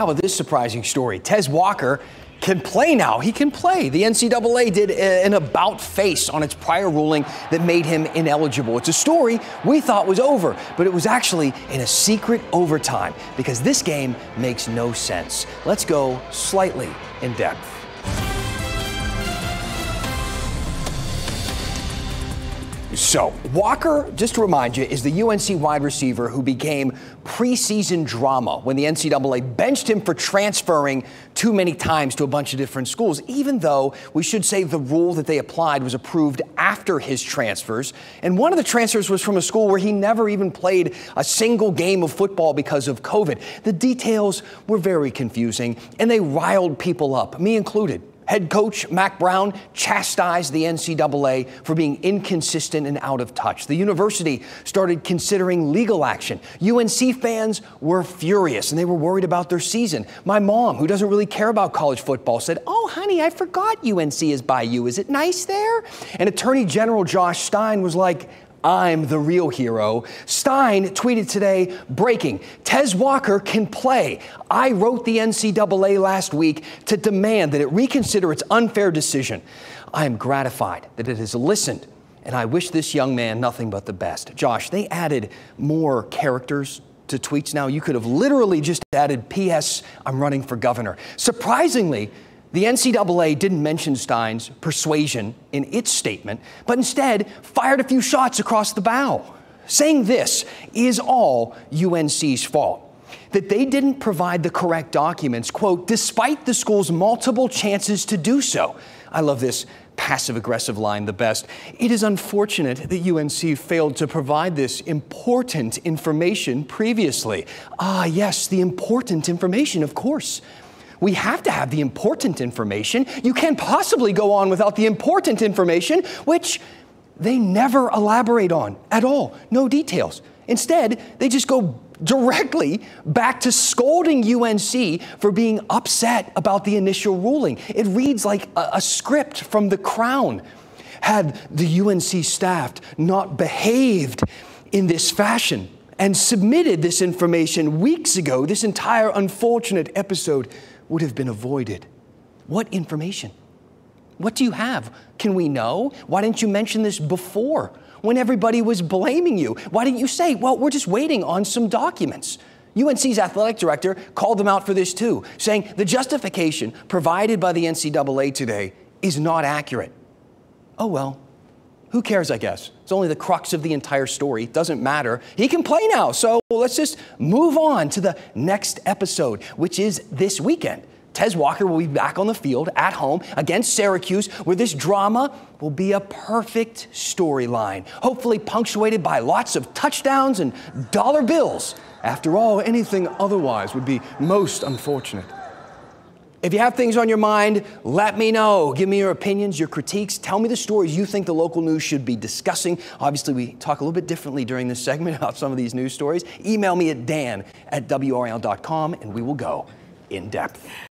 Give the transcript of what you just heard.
How about this surprising story? Tez Walker can play now. He can play. The NCAA did uh, an about face on its prior ruling that made him ineligible. It's a story we thought was over, but it was actually in a secret overtime because this game makes no sense. Let's go slightly in depth. So, Walker, just to remind you, is the UNC wide receiver who became preseason drama when the NCAA benched him for transferring too many times to a bunch of different schools, even though we should say the rule that they applied was approved after his transfers. And one of the transfers was from a school where he never even played a single game of football because of COVID. The details were very confusing and they riled people up, me included. Head coach Mack Brown chastised the NCAA for being inconsistent and out of touch. The university started considering legal action. UNC fans were furious and they were worried about their season. My mom, who doesn't really care about college football, said, Oh, honey, I forgot UNC is by you. Is it nice there? And Attorney General Josh Stein was like, I'm the real hero. Stein tweeted today breaking Tez Walker can play. I wrote the NCAA last week to demand that it reconsider its unfair decision. I am gratified that it has listened, and I wish this young man nothing but the best. Josh, they added more characters to tweets now. You could have literally just added, P.S., I'm running for governor. Surprisingly, the NCAA didn't mention Stein's persuasion in its statement, but instead fired a few shots across the bow, saying this is all UNC's fault. That they didn't provide the correct documents, quote, despite the school's multiple chances to do so. I love this passive aggressive line the best. It is unfortunate that UNC failed to provide this important information previously. Ah, yes, the important information, of course we have to have the important information. You can't possibly go on without the important information, which they never elaborate on at all. No details. Instead, they just go directly back to scolding UNC for being upset about the initial ruling. It reads like a, a script from The Crown. Had the UNC staff not behaved in this fashion and submitted this information weeks ago, this entire unfortunate episode would have been avoided. What information? What do you have? Can we know? Why didn't you mention this before when everybody was blaming you? Why didn't you say, well, we're just waiting on some documents? UNC's athletic director called them out for this too, saying the justification provided by the NCAA today is not accurate. Oh well, who cares, I guess? It's only the crux of the entire story. It doesn't matter. He can play now, so let's just move on to the next episode, which is this weekend. Tez Walker will be back on the field at home against Syracuse, where this drama will be a perfect storyline, hopefully punctuated by lots of touchdowns and dollar bills. After all, anything otherwise would be most unfortunate. If you have things on your mind, let me know. Give me your opinions, your critiques. Tell me the stories you think the local news should be discussing. Obviously, we talk a little bit differently during this segment about some of these news stories. Email me at dan at WRAL.com and we will go in depth.